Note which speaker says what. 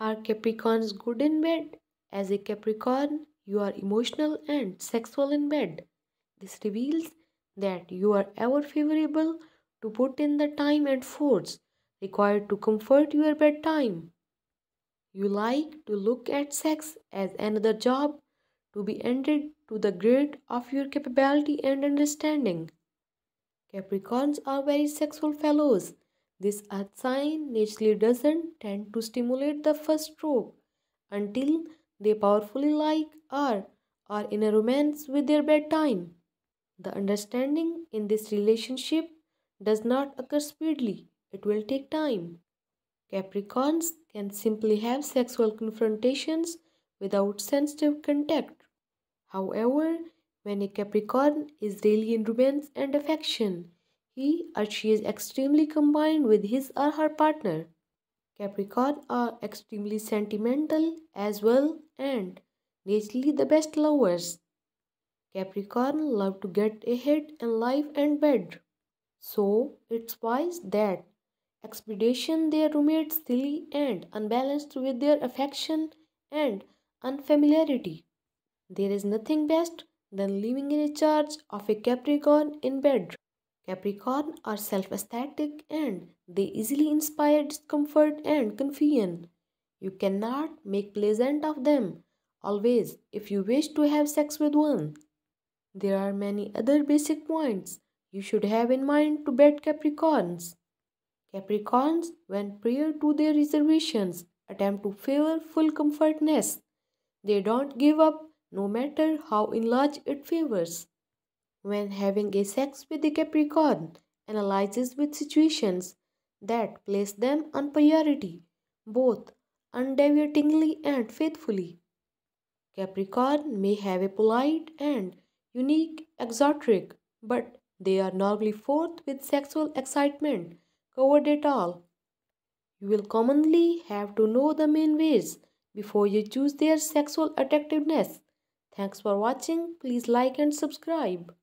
Speaker 1: Are Capricorns good in bed? As a Capricorn, you are emotional and sexual in bed. This reveals that you are ever favorable to put in the time and force required to comfort your bedtime. You like to look at sex as another job to be ended to the grade of your capability and understanding. Capricorns are very sexual fellows. This earth sign naturally doesn't tend to stimulate the first stroke until they powerfully like or are in a romance with their bedtime. The understanding in this relationship does not occur speedily, it will take time. Capricorns can simply have sexual confrontations without sensitive contact. However, when a Capricorn is really in romance and affection, he or she is extremely combined with his or her partner. Capricorn are extremely sentimental as well and naturally the best lovers. Capricorn love to get ahead in life and bed. So it's wise that expedition their roommates silly and unbalanced with their affection and unfamiliarity. There is nothing best than living in a charge of a Capricorn in bed. Capricorn are self-aesthetic and they easily inspire discomfort and confusion. You cannot make pleasant of them always if you wish to have sex with one. There are many other basic points you should have in mind to bed Capricorns. Capricorns, when prior to their reservations, attempt to favor full comfortness. They don't give up no matter how enlarged it favors. When having a sex with a Capricorn, analyzes with situations that place them on priority, both undeviatingly and faithfully. Capricorn may have a polite and unique exotic, but they are normally forth with sexual excitement covered at all. You will commonly have to know the main ways before you choose their sexual attractiveness. Thanks for watching. Please like and subscribe.